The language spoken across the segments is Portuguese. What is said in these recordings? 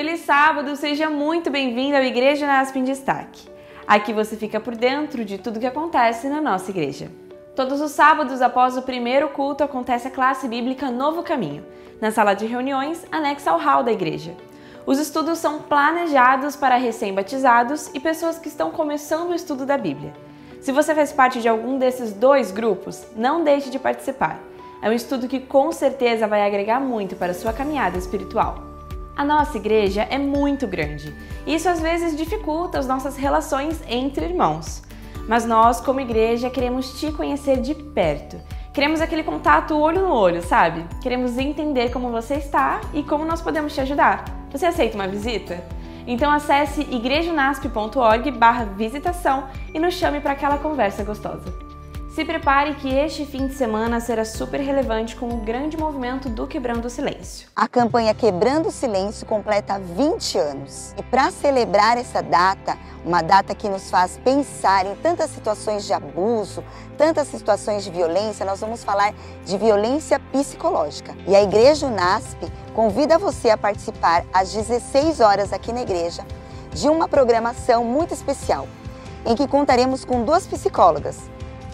Feliz sábado, seja muito bem-vindo ao Igreja Nasp em Destaque. Aqui você fica por dentro de tudo que acontece na nossa igreja. Todos os sábados, após o primeiro culto, acontece a classe bíblica Novo Caminho, na sala de reuniões anexa ao hall da igreja. Os estudos são planejados para recém-batizados e pessoas que estão começando o estudo da Bíblia. Se você faz parte de algum desses dois grupos, não deixe de participar. É um estudo que com certeza vai agregar muito para a sua caminhada espiritual. A nossa igreja é muito grande isso às vezes dificulta as nossas relações entre irmãos. Mas nós, como igreja, queremos te conhecer de perto. Queremos aquele contato olho no olho, sabe? Queremos entender como você está e como nós podemos te ajudar. Você aceita uma visita? Então acesse igrejanasp.org/visitação e nos chame para aquela conversa gostosa. Se prepare que este fim de semana será super relevante com o grande movimento do Quebrando o Silêncio. A campanha Quebrando o Silêncio completa 20 anos. E para celebrar essa data, uma data que nos faz pensar em tantas situações de abuso, tantas situações de violência, nós vamos falar de violência psicológica. E a Igreja UNASP convida você a participar às 16 horas aqui na igreja de uma programação muito especial, em que contaremos com duas psicólogas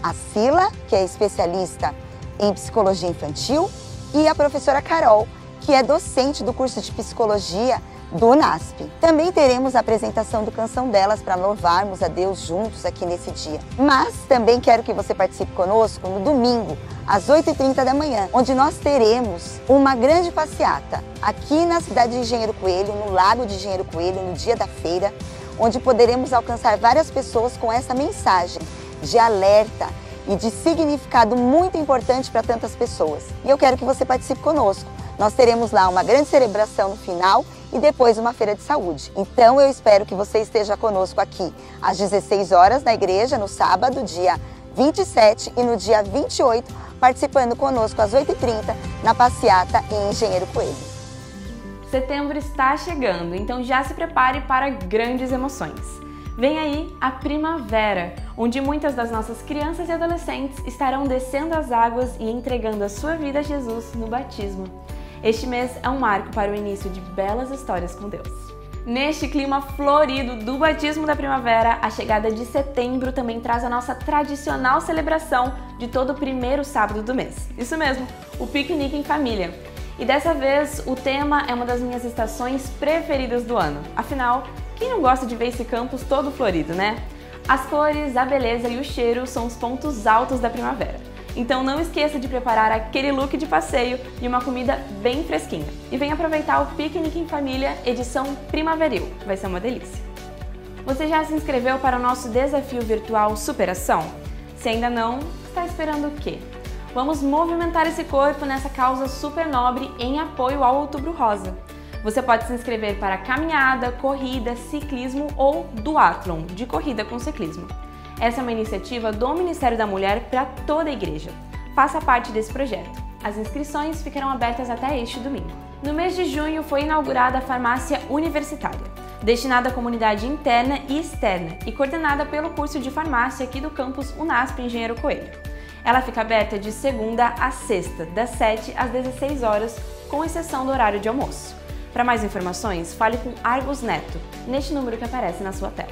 a Sila, que é especialista em psicologia infantil, e a professora Carol, que é docente do curso de psicologia do NASP. Também teremos a apresentação do Canção Delas para louvarmos a Deus juntos aqui nesse dia. Mas também quero que você participe conosco no domingo, às 8h30 da manhã, onde nós teremos uma grande passeata aqui na cidade de Engenheiro Coelho, no Lago de Engenheiro Coelho, no dia da feira, onde poderemos alcançar várias pessoas com essa mensagem de alerta e de significado muito importante para tantas pessoas. E eu quero que você participe conosco. Nós teremos lá uma grande celebração no final e depois uma feira de saúde. Então eu espero que você esteja conosco aqui às 16 horas na igreja no sábado, dia 27 e no dia 28, participando conosco às 8h30 na passeata em Engenheiro Coelho. Setembro está chegando, então já se prepare para grandes emoções. Vem aí a primavera, onde muitas das nossas crianças e adolescentes estarão descendo as águas e entregando a sua vida a Jesus no batismo. Este mês é um marco para o início de belas histórias com Deus. Neste clima florido do batismo da primavera, a chegada de setembro também traz a nossa tradicional celebração de todo o primeiro sábado do mês. Isso mesmo, o piquenique em família. E dessa vez o tema é uma das minhas estações preferidas do ano. Afinal, quem não gosta de ver esse campus todo florido, né? As cores, a beleza e o cheiro são os pontos altos da primavera. Então não esqueça de preparar aquele look de passeio e uma comida bem fresquinha. E vem aproveitar o Piquenique em Família edição primaveril. Vai ser uma delícia. Você já se inscreveu para o nosso desafio virtual Superação? Se ainda não, está esperando o quê? Vamos movimentar esse corpo nessa causa super nobre em apoio ao Outubro Rosa. Você pode se inscrever para caminhada, corrida, ciclismo ou duatlon, de corrida com ciclismo. Essa é uma iniciativa do Ministério da Mulher para toda a igreja. Faça parte desse projeto. As inscrições ficarão abertas até este domingo. No mês de junho foi inaugurada a farmácia universitária, destinada à comunidade interna e externa e coordenada pelo curso de farmácia aqui do campus Unasp Engenheiro Coelho. Ela fica aberta de segunda a sexta, das 7 às 16 horas, com exceção do horário de almoço. Para mais informações, fale com Argos Neto, neste número que aparece na sua tela.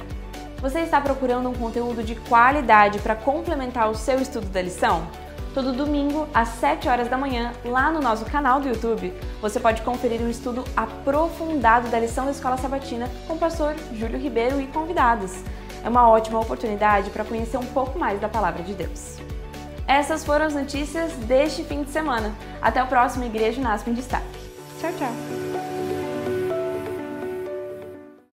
Você está procurando um conteúdo de qualidade para complementar o seu estudo da lição? Todo domingo, às 7 horas da manhã, lá no nosso canal do YouTube, você pode conferir um estudo aprofundado da lição da Escola Sabatina com o pastor Júlio Ribeiro e convidados. É uma ótima oportunidade para conhecer um pouco mais da Palavra de Deus. Essas foram as notícias deste fim de semana. Até o próximo Igreja Nasp em Destaque. Tchau, tchau!